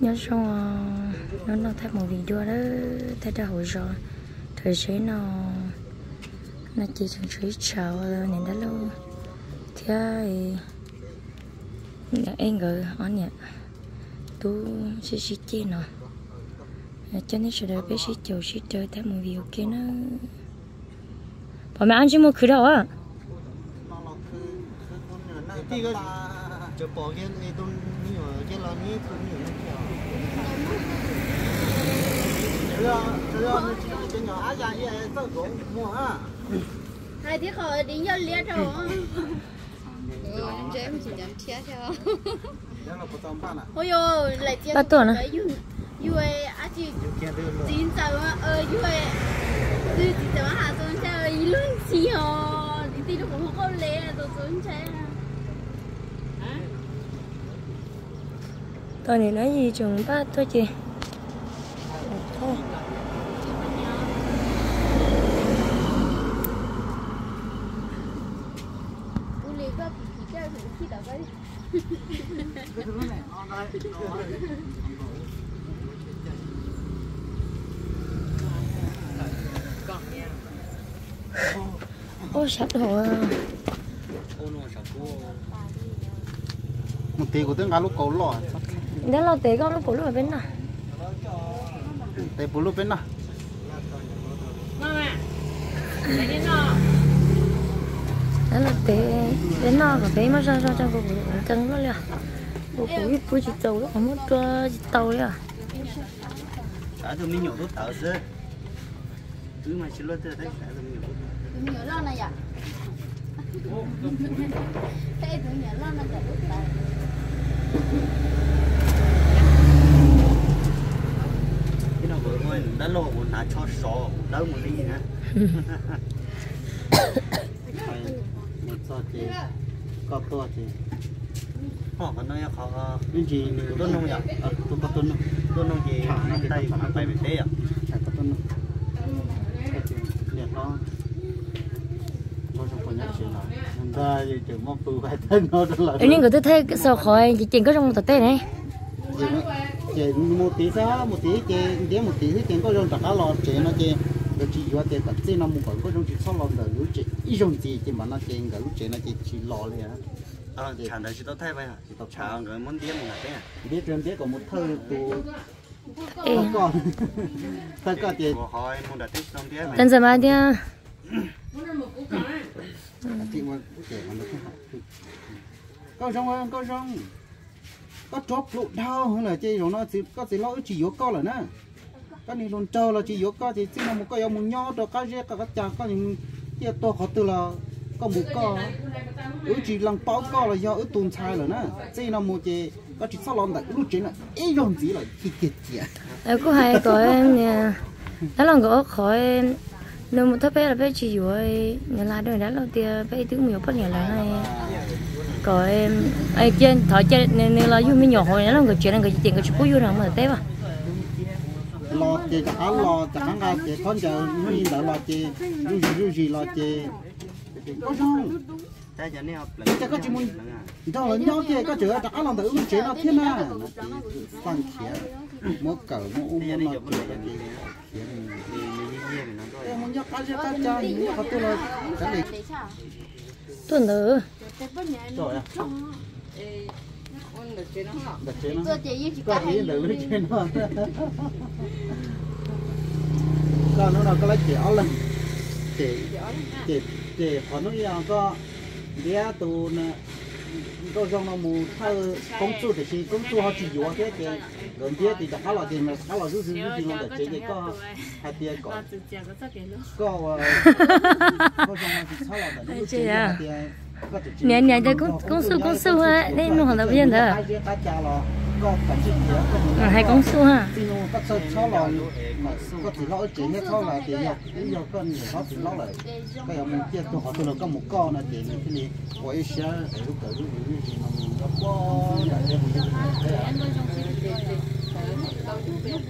nhớ xong nó nó thấy một video đó thấy đã hồi rồi. Thời sẽ nó nó chỉ chẳng chỉ chào nhìn đó luôn. Thì ai anh gửi anh nhỉ tu sẽ sẽ chơi nó cho nên sẽ đợi biết sẽ chờ sẽ chơi thấy một video kia nó bà mẹ ăn chứ mua khử đâu á. Cho bỏ cái này tôi nhiều cái là ní tôi nhiều nó nhiều cái nhỏ á dạ dạ tôi cũng mua ha hai đứa khỏi đi nhau liệt rồi. Ôi ôi lại chia ba tuần à? yêu yêu à chị chín giờ ờ yêu từ chín giờ hạ xuống xe luôn xí hồ đi đi cũng không có lẽ tôi xuống xe tôi này nói gì chừng ba thôi chị thôi u lì có chỉ cho thằng khi đó cái ô sắp rồi một tí của tiếng gà lúc cầu lọ đó là tế con nó cổ lúc bên nào tế bù lúc bên nào đó là tế bên nào và bé mà sao sao cho cô cổ cân nó liền cô cổ ít bữa chỉ tàu đó không cho chỉ tàu đấy à đã tôi mình nhiều tốt tạo chứ thứ mà chỉ luôn thế đấy đã tôi nhiều đừng nhớ lo này à thế đừng nhớ lo này này cái nào vừa thôi đã lo một nã cho sò đỡ một ly nữa một sao thì có to thì họ còn nói họ cái gì tôi nông vậy tôi có tôi nông tôi nông gì tay phải phải thế à có tôi nông nó nó trong phần chuyện là người ta gì chừng mong phụ phải thân nó là em nhưng người thấy cái sao khỏi chỉ chuyện có trong tập tê này chị một tí sao một tí chị đến một tí thì chị có trong tất lò chị nó chị rồi chị vừa tiền chị nó một có trong chị sau lò rồi lúc chị ít trong chị chị mà nó chị cái lúc chị nó chị chị lò liền á. À chẳng thấy tôi thấy vậy hả? Chả người muốn điên một cái à? Biết trên biết có một thơ ê. Con. Thơ có tiền tên gì mà. Đi à chị mà chị mà nó không học có chóp lụ đau hơn là chị rồi nó chỉ có chỉ lo chỉ yếu co là nè. Cái này luôn trâu là chỉ yếu co thì chỉ là một cái một nhỏ rồi cái gì cái chả có những cái to họ từ là có một co ừ chỉ lần bao co là do ừ tuần sai rồi nè. Chỉ là một chị có chỉ sao làm được lúc chuyện là ý dùng gì là cái cái gì em có hay có em nè đó là có khỏi nếu một thấp bé là bé chỉ rồi nhà là đời đó là tia bé tiếng nhiều bất nhà là này có em ai trên thọ trên nên nên là dùng mình nhỏ hồi là người chuyện là người tiền cái chú vô nào mà té mà lo chị cả lo cả nga chị con chờ như đã lo chị như gì như gì lo chị có học Chắc có chỉ muốn đó là nhau kia có chữa đã làm tự chế nó thiên nó chỉ sang khía mua cờ mua ôm nó gì em muốn nhắc cái gì cái cha những cái tôi là cái gì tuần nữa tôi chỉ chỉ có hai với chế nó còn nó là có lấy chéo lên chị chị chị họ nói rằng có đĩa tù nè có trong nó mù thơ công chúa thì chỉ công chúa họ chỉ dùa thế thì gần đĩa thì đã khá là tiền là khá là rút rút rút rút để chế cái có hai tia có có có trong nó chỉ khá là để rút chế hai tia nè nè cho công công sư công sư ha đây nó là bây giờ À, hai con cá à hai ha thì sơ lò có thể lỡ chỉ hết thôi là thì dọc Bây giờ con nhiều, có thể lỡ lại cái mình kia tôi họ tôi có một con là thì cái này của ấy sẽ để lúc tới lúc gì mà mình nó có là để mình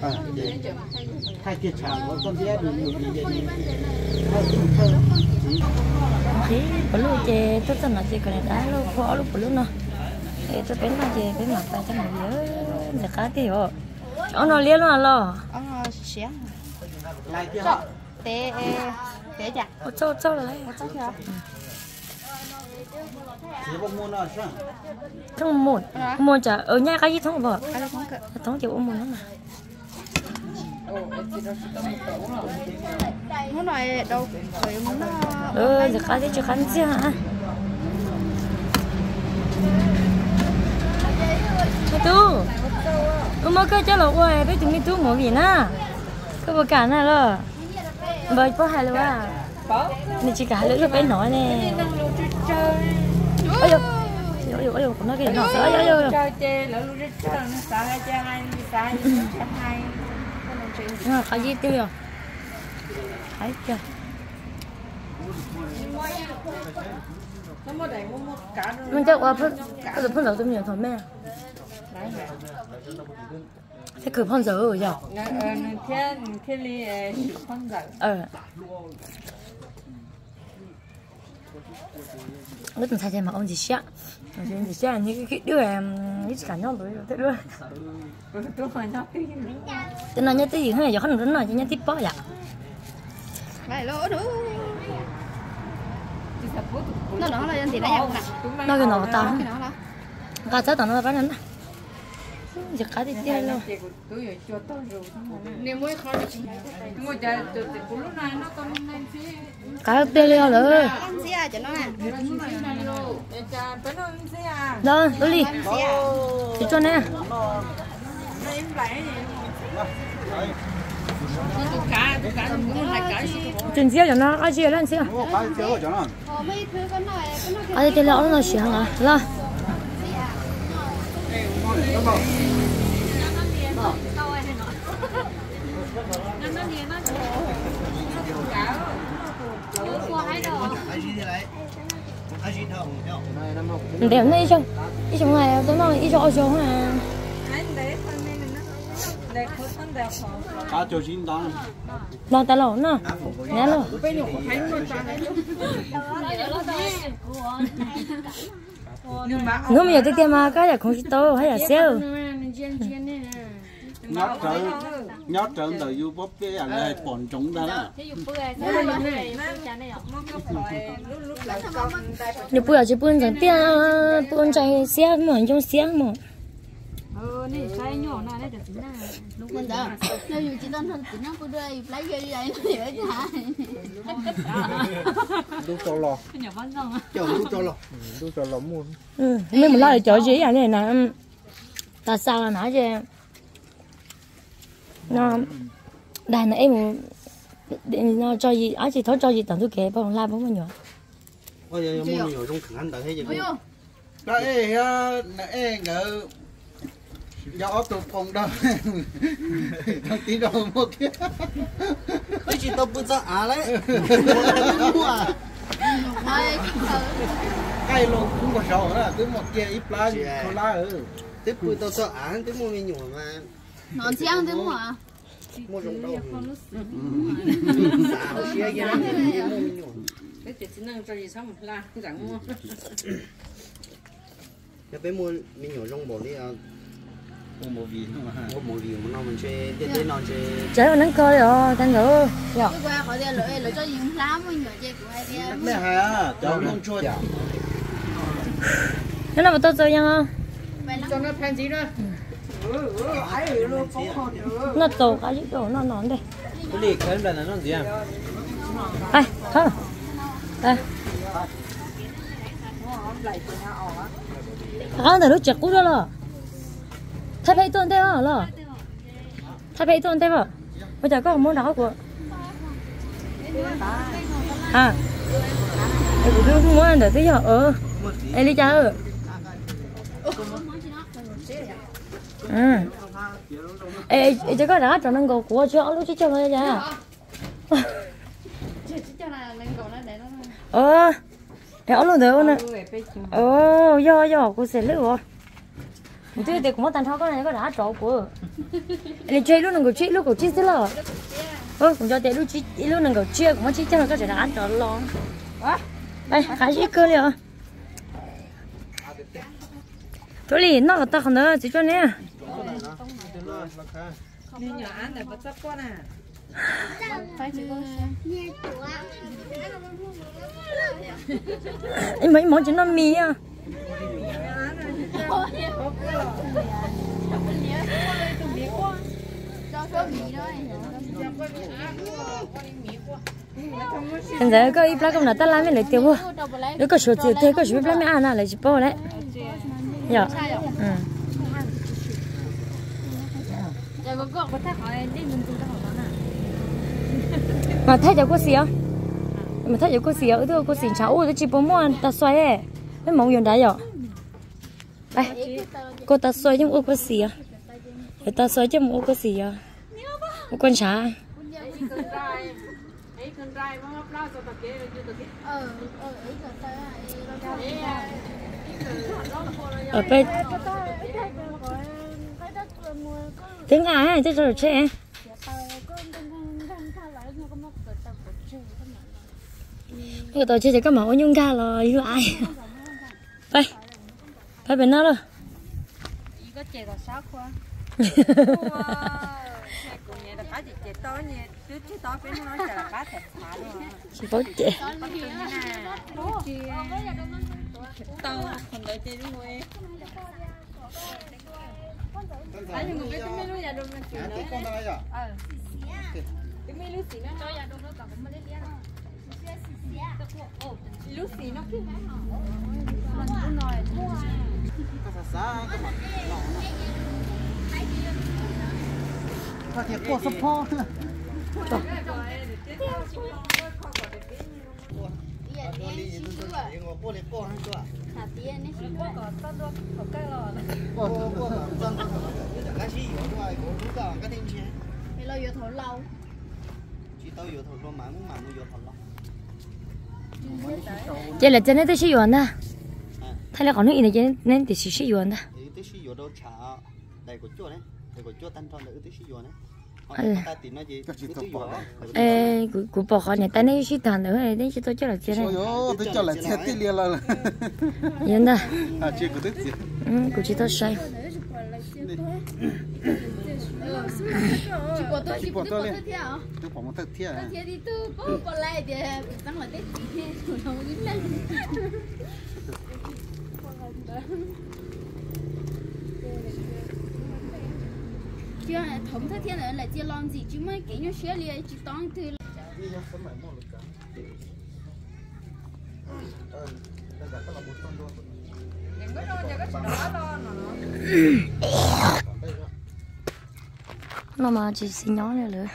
à để hai kia chả con bé được nhiều gì vậy hai kia thơ chỉ có lúc chè tất cả là chè cái này đã lúc khó lúc lúc nó thì tôi bên là chè cái mặt tay cái này nhớ. Giờ cá thì họ cho nó liên luôn lo ờ xé lại kia họ té té chặt ô cho cho lại chắc chưa? Chỉ có mua nó sao trong một một chả. Ở nhà cái gì thông vợ? Cái đó không cỡ thông chịu một mà. Muốn nói đâu? Muốn nó ờ giờ cá thì cho khán giả. hả cái tu ông mà cái cho lộc ơi bây chúng à. mình tu mổ gì na, cái bộ cả na rồi bởi có hai luôn à. Nên chỉ cả lưỡi cái nói nè. Ôi ơi, ôi ơi, ôi ơi, ơi, ơi, cái nó sợ ôi ơi, ơi, ơi, ơi, ơi, gì tiêu rồi. Thấy chưa? Mình chắc qua phân cái được phân đầu tôm nhiều thôi mẹ thế cứ phân giờ rồi giờ ờ thiên thiên lý chịu con giận ờ. Nó từng thay thay mà ông gì xia ông gì xia như cái đứa em như cả nhau rồi thế đứa nó. Cái thế nào nhất tí gì hay giờ không được nói nhất tí bỏ vậy lại lỗ nữa nó đó là thì nó giàu nè. Nó cái nó tao. Cái đó là cá chết tao nó bán nó giờ cá thì tiêu luôn tôi ở chùa tôi rồi nếu mới khó được ngồi chờ từ từ cuối lúc này nó còn lên phía cá tiêu luôn rồi ăn gì à cho nó nè này rồi để chờ tới nó lên phía à đó tôi đi ăn gì à thì cho nè nó em lại tôi cả tôi cả muốn lại cả chuyện gì cho nó cái gì lên xíu mua cái chiếu cho nó Ờ, mấy thứ cái này cái nó cái thì lão nó xỉa hả là để nó đi chung đi chung này, tôi nói đi chỗ chung à cá chiếu chín tao lo ta lẩu nó nè lẩu nhưng mà nếu mà giờ tôi tiền mà cái là không chỉ to hay là xéo nhót trở nhót trở từ du bóp cái à là còn trống đó là nếu bây giờ chỉ buôn rằng tiền buôn chạy xéo mà trong xéo mà mình đó nếu như chỉ đơn thân chỉ nó cứ đây lấy ghê đi đây nó dễ hả đu cho lò chờ đu cho lò đu cho lò mua ừ mình lo để chỗ gì à này nè ta sao là nói chứ nó đài này em nó cho gì ấy chỉ thôi cho gì tao tôi kể bao la bao nhiêu nhỏ. Bây giờ mua nhiều trong khẳng đợi thế gì ôi cũng yo đấy nè ngờ do tụ phòng đâu thằng tí đâu mua kia. Bây giờ tao bữa giờ à đấy. Mua à? Cái luôn cũng có sầu đó cứ một kia ít lá không lá ừ. Tiếp bữa tao sợ án tiếp mua nhiều mà nó chiang thế mà mua trong đâu xào xe mua nhiều cái chuyện chỉ năng cho gì xong là chẳng mua nếu bé mua mình nhiều trong bộ đi à. Mua một vị không mà mua một điều mà nó mình chơi đến đến nó chơi chơi mà nắng coi rồi tan nữa cái qua khỏi đây lỡ lỡ cho gì lắm mình nhỏ chơi của ai đi mẹ hà cháu không chua. Thế nào mà tôi chơi không? Cho nó phan gì đó nó tổ cái gì? Tổ nó nón đây. Cái gì? Cái này nó gì à? Đây thôi đây. À để nó chặt cú đó là thay bay tuần thế hả là thay bay tuần thế hả? Bây giờ có món nào của à em cũng không muốn ăn được thế hả? Ờ. Em đi chơi ừ ê ê ê có đã cho nó ngồi của cho lúc chứ cho nó ra cho nó ờ ở luôn được nè ồ do do cô sẽ lựa một thứ thì cũng có tan thao cái này có đã trộn của này chơi lúc nào cũng chơi lúc cũng chơi thế là ơ cũng cho tiền lúc chơi lúc nào cũng chơi cũng chơi cho nó có thể đã trộn lo đây khai sĩ cơ liệu tôi liền nó ta không nữa chỉ cho nè. Em mấy món chỉ nó mì à hiện giờ có ít lá công là ta làm cái này tiêu quá nếu có số tiền thế có số lá mấy ăn à lại chỉ bao đấy dạ ừ mà thấy cho có gì á mà thấy cho có gì á tôi có gì cháu tôi chỉ bao mua ta xoay ấy mấy món dùng đấy rồi đây cô ta xoay nhưng có gì á người ta xoay chứ không có gì á một con chả Ấy con trai mà ngắp lao cho tập kế rồi chưa tập kế. ờ ờ ý là tao à ở bên tiếng ai à chứ rồi chứ em cái tôi chơi thì có mẫu nhung ca rồi yêu ai? Phải phải bên Có chè sáu qua. Cùng nhà là cá gì chè to nha. Trước chứ to phải nói là cá thịt thả luôn chỉ có chị To còn đợi chè đi ngồi. Anh nhưng mà biết cái là cái nó cho nó không biết đi ăn. Lúc xí nó cứ à cái gì ở ngoài của chúng ta cái tên gì thì lo vô thổ lâu chỉ tao vô thôi mà muốn mà muốn vô thôi chị là trên đấy tôi sử dụng đó thay là còn nước này trên nên thì sử dụng đó thì tôi ta ê của của bỏ khỏi này dụng nữa này đến chỉ tôi cho là trên này tôi cho là chết tí liền là. yên đó À, chưa có đứt gì. ừ chị say chỉ tôi Chỉ có bỏ tôi lên. Tôi bỏ một thật thiệt thế thì tôi có có lại thì tăng là tết gì? Thế không biết lên chưa thống thất thiên là chưa lon gì chứ mấy cái như xé liền chỉ toàn từ nó. mà chỉ xin nhỏ này nữa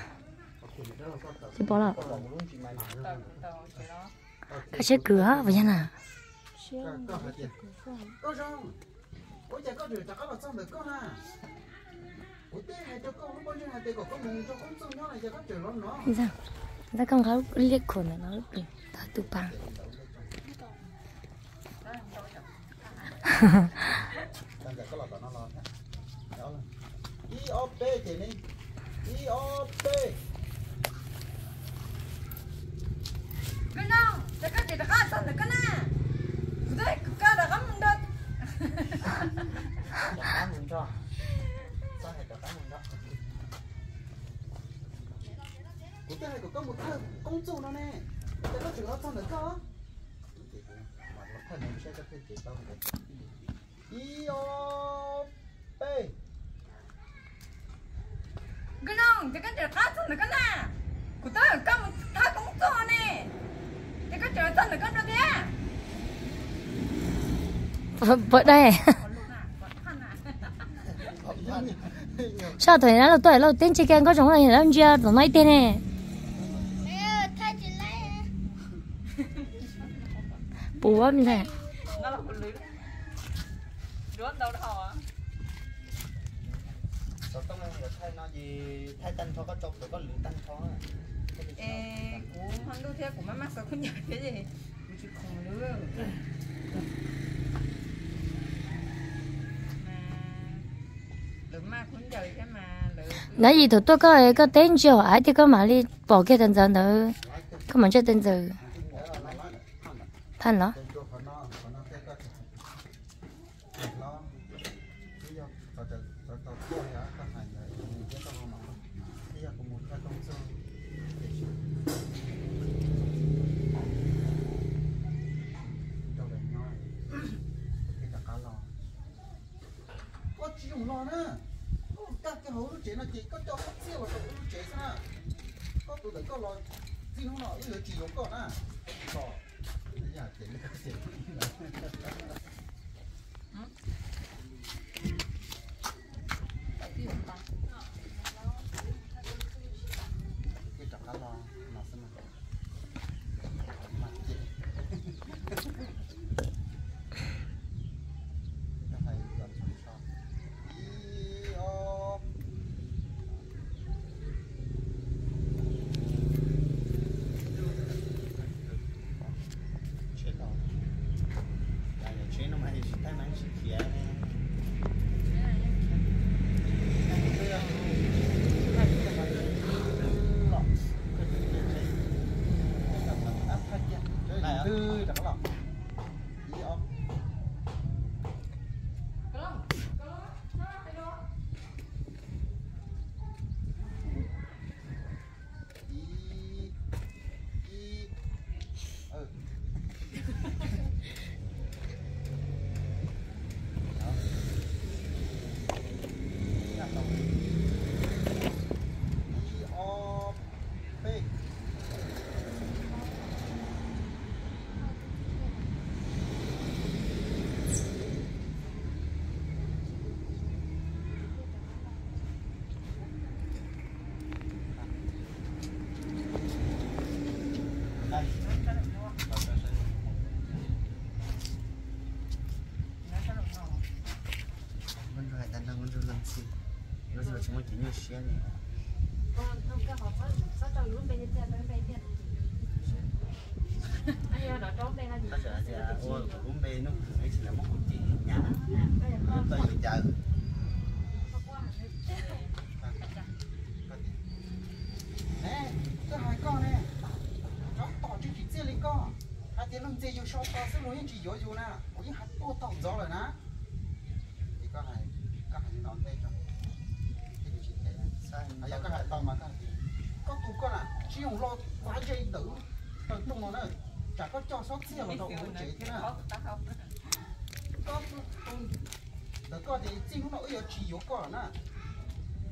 chị bỏ là cái xe cửa vậy nè con cho con nó con mùng con xong đi ra ra con gái khuẩn này nó lúc này ta tụ bằng Đang cái lọt nó lọt. Đó là. IOP chị đi. IOP. Cái nào? Cái cái gì đó cá xong được cái nào? Đấy, cá đã gắm được. cá mùng cho sao hay cả cá mùng đó Ôi tê này có con một thằng không? Nào? Cái cái gì cá cái nào? Của tao là cá một cũng to nè. Cái cái trời cái thế? vợ đây sao thời nó tuổi lâu tên chỉ cần có chúng là ông chưa tụi nói tên này thay chỉ lấy bù âm này Nó là con lưới. Đuốt đâu đó hả? sao tao nghe được thay nó gì thay tân cho có chọc rồi có lửa tân cho Ê, của hắn đu thế? Của má má sao không nhận cái gì? Cũng trời cái mà lửa nãy gì tụi tôi có có tên chưa? Ai thì có mà đi bỏ cái tên giờ nữa. Có mà cho tên giờ thân đó. Dùng lo cho các siêu và tụi chế không nọ ý là chỉ giống còn nhà chế nó chế cái chặt cá lo nó xem nào mặt chế nó phải gần xong xong đi ô chế rồi là chế nó hay chỉ tay nắng chỉ kia nè Tư chẳng lọ. Đi ông. Đi. Đi. Ừ. Đó. Đặt đầu. Đi om. Bê. Đây. Mình rồi đang đang mình rồi làm gì? Nó rồi chúng mình chỉ như xe này. Nó sẽ sẽ ôi cũng bê nó ấy sẽ là mất một chị nhà. Tôi có tụ con à, chỉ dùng lo quá dây tử. Tận tung nó nữa. Chả có cho sót xe mà đâu chế thế nào. Có tung. Có thì chim nó yếu chỉ yếu con nè.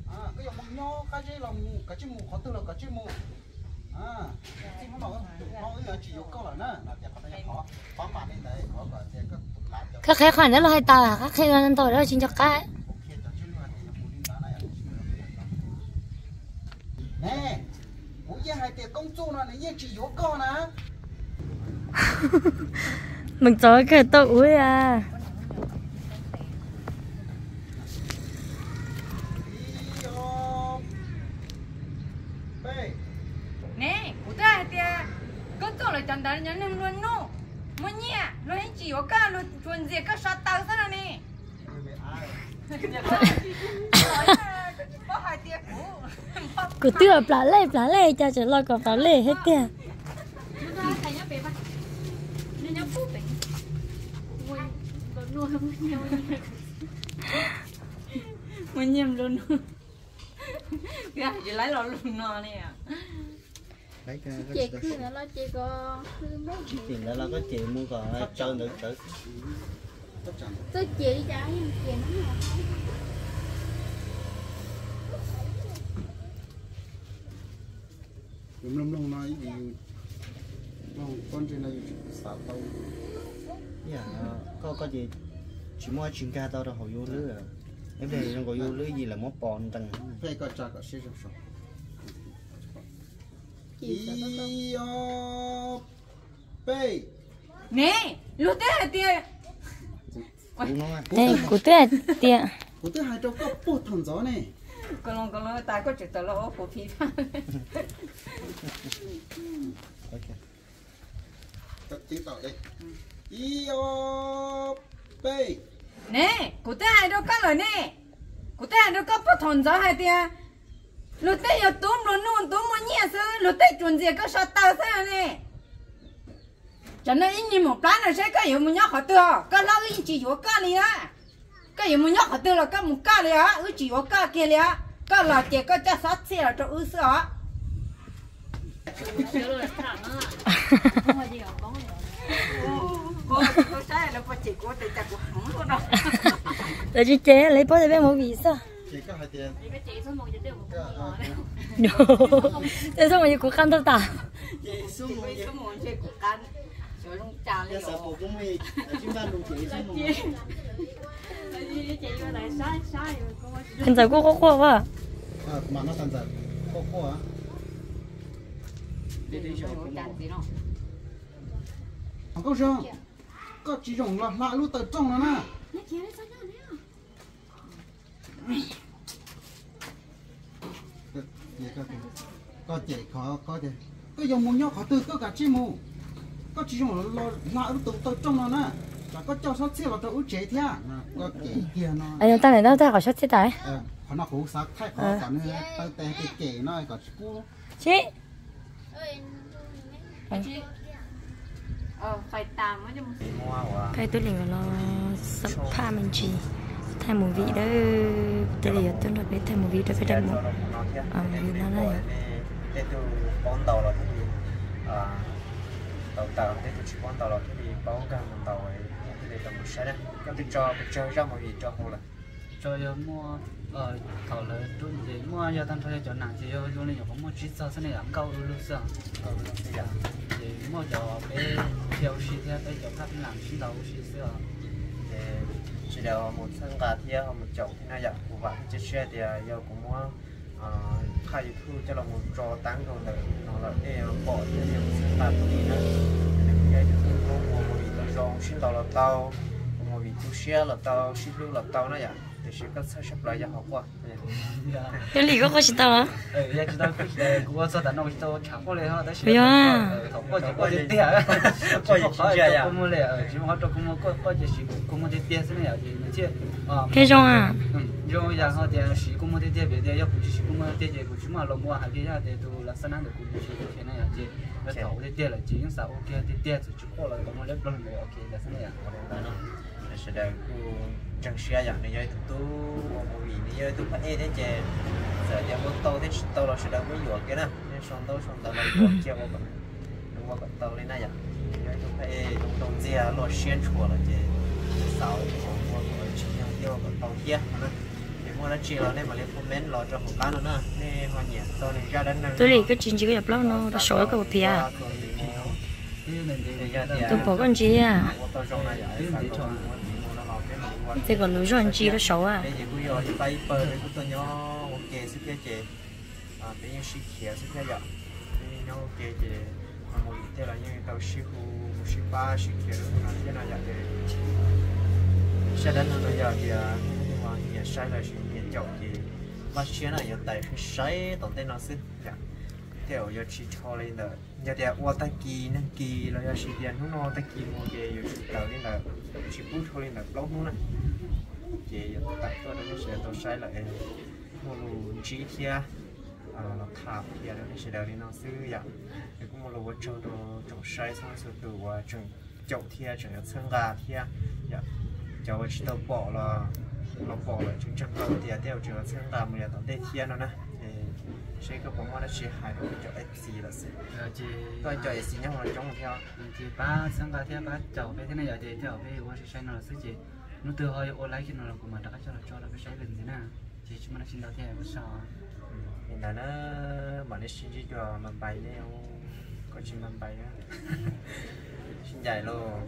À, cái dòng nho cái dây là mù, cái chim mù khó tư là cái chim mù. À, chim nó nó yếu chỉ yếu con là nè. Là có khó. Lên đấy, khó sẽ có các khé khoản đó là hai tờ các khé khoản tỏi đó là chính cho cái công nó chỉ yếu con mình chói cái tội ui à đi ô bê nè cụ ta thì con cho lại chẳng đắn nhắn nên luôn nô mua nhẹ luôn anh chỉ có cả luôn chuẩn gì các sát tao sao nè bê ai có hai tiệc tiêu plá lê plá lê cho chỉ lo còn plá lê hết như mua nhầm luôn. Cái chỉ lấy lo luôn nó nè chị cứ nó lo chị có đó là có chị mua còn chơi được chẳng tôi chị đi cháo nhưng chị nó đúng lắm lắm nói gì? Long con trên này xả tàu Dạ, có có gì chỉ mua chuyên gia tao đâu họ vô lưới à. Em về nó có vô lưới gì là món bòn tăng. phải có trả cả xe sao có không? Đi ô bê nè hai tiệc Đúng không anh? đây của tuyệt tiền của tôi hai trâu có bút thằng gió này con lòng con lòng ta có chuyện tao lo phụ phi pha Ok. tiếng tàu đây đi. Ô bê nè cụ te hai đứa con rồi nè. Cụ te hai đứa con bắt thằng gió hai tiệc lúc thế giờ túm rồi nôn túm mua nhẹ sư lúc thế chuẩn gì có sát tao sao nè. Cho nên ý nhìn một cái là sẽ có nhiều một nhóc họ tựa. Có lâu ý chỉ có cái này á có nhiều một nhóc họ tựa là có một cái này á? Ư chỉ có cái kia này á. Có là chỉ có cho sát xe là cho ư sữa gì là chị chế lấy bó để một vị sao? Chỉ có hai tiền. Chị số một giờ đều một thế sao mà như cuộc khăn tao tả chị xuống một Cái món chơi Rồi lên sợ bộ cũng mì chúng ta đủ chị Chị rồi cô ơi. hình giờ cô có qua quá à? Mà nó thành giờ có có à? Đi đi nó không có sao? Có chỉ dùng là lại lúc tới trong nó nè. Chị có chỉ khó có thể có dùng một nhau khó từ có cả chi mù có chỉ dùng là lại lúc tới trong nó nè là có cho sót xe là tao út chế thế có chỉ kia nó. Anh ta này nó ta khỏi sót chết tại ờ họ nó cũng sắc thay khó cả nữa. Tao tè cái kể nó có cú chị. Ơi Ờ phải chứ cái tôi liền nó sắp pha mình chỉ thay một vị đó đây là tôi nói với thay một vị đó phải đem một à vì nó này để tôi bón tàu là cái gì? À tàu tàu để tôi chỉ bón tàu là cái gì bón cả một tàu ấy cái này tàu một xe đấy. Cái tôi cho tôi chơi ra một gì cho hồ là cho yo mua ờ thầu là tôi gì mua yo tan thôi cho nặng thì yo yo này có mua sao thế này ăn câu luôn sao? Còn bây giờ thì mua cho bé theo xí theo bé cho các làm xí đầu xí xưa. Thì chỉ đều một gà thia hoặc một chậu thì nó dặn của bạn chỉ xe thì giờ cũng mua thay thu cho là một trò tăng rồi là nó là để bỏ thì nhiều thân gà thì nó cái thứ có mua một vị rong xin tàu là tàu một vị tu xe là tàu xin lưu là tàu nó thì sẽ có sẽ sắp lại cho học qua cái lì có có gì tao á ờ giờ chúng ta cứ cũng sao ta nói tôi chẳng có lẽ họ đã Bây giờ à. không có chỉ có chỉ tiền có gì chỉ chơi à cũng mua lẽ chỉ họ cho cũng mua có có chỉ cũng mua tiền thế này thì nó chứ ờ cái rong à ừ rồi giờ họ thì chỉ cũng mua tiền về để 要不就是cũng mua tiền về cũng chỉ mà lo mua hay cái gì để tôi là sản năng được cũng chỉ cái này thì nó thầu cái tiền là chỉ những sao ok thì tiền thì chỉ có là cũng mua lấy lần rồi ok là thế này sẽ đều cứ Chẳng xe dạng này tu tu một vị này tu phải thế chứ giờ giờ muốn tàu thế tàu là sẽ đều mới dọn cái nè nên xong tàu xong tàu là dọn chưa có còn đúng không còn tàu lên này dạng giờ tu phải đồng đồng gì à lo xuyên chùa là chứ sáu của mua của chỉ nhau tiêu còn tàu kia thì mua nó chiều nên mà lấy comment lo cho một cá nữa nè nên hoa nhẹ tàu này ra đến này tôi lì cái chuyện gì cái nhập lâu nó đã sỏi cái bột thì tôi bỏ con gì à À, à, tàu à, nó bây giờ giờ thì bay ok à bây giờ mà một như nào nó mà nhà sai là sự nhà chậu thì bắt xe này giờ tại phải sai tổng tên nó sẽ dạng theo giờ chỉ cho lên là giờ thì qua tay kỳ nên kỳ, là giờ chỉ tiền nó tay kỳ một giờ chỉ tàu lên là chỉ bút thôi lên là lâu nữa này. Chị tại tôi đã sẽ tôi sai lại. Một lù chỉ kia à nó thả kia nó sẽ đào đi nó xứ, dạng thì cũng một lù cho đồ trồng sai xong rồi từ qua trồng chậu kia trồng được sân gà kia dạ. Cháu chỉ tao bỏ là nó bỏ là chúng chẳng đâu thì theo trường sân gà mình là tao đây kia nó nè sẽ có bóng nó chỉ hai đồ cho XC là sẽ chị tôi cho XC nhưng mà trong theo chị ba sang cả theo ba chậu cái thế này giờ thì theo cái quan sự sai nó là sự chị nó từ hơi lấy cái nó là của mình đã cho là cho là cái sai gần thế nào chị chúng mình xin đầu theo cái sao thì là nó nó xin chỉ cho mình bày nè có chuyện mình bày á xin dài luôn